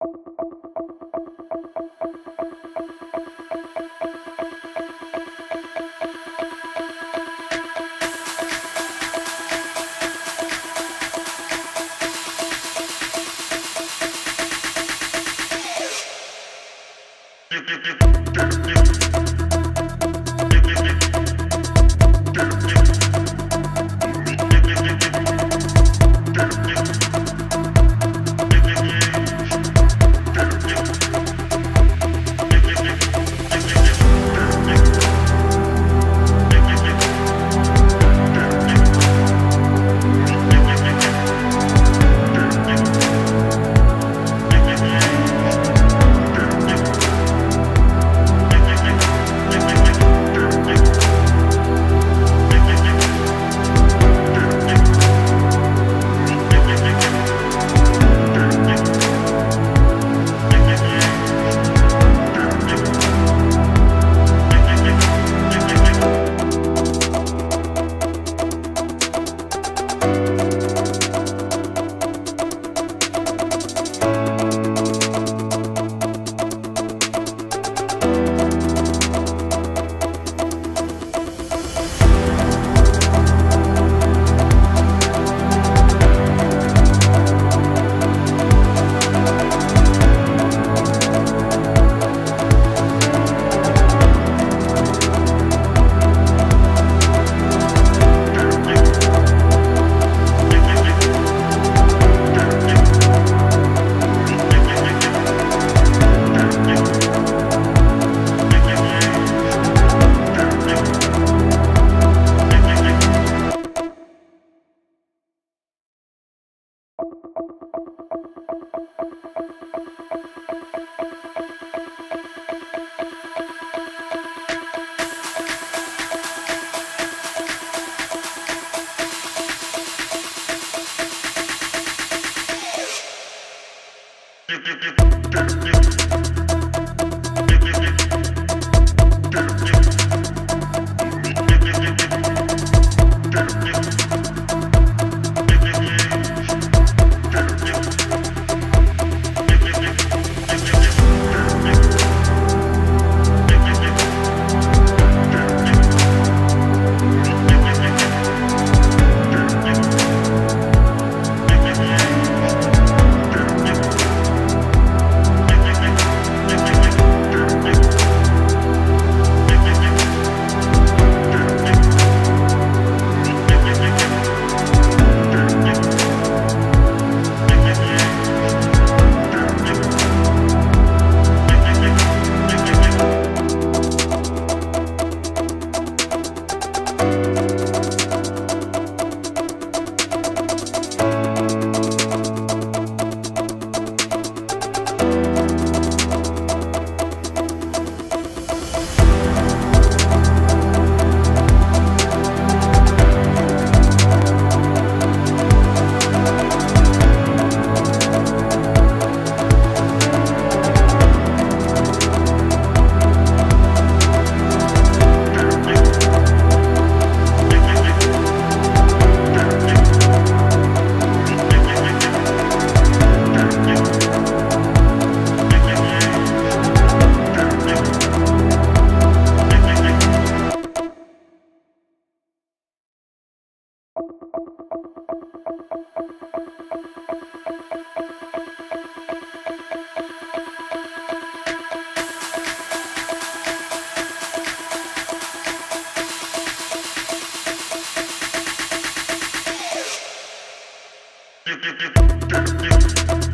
you, you, you. You.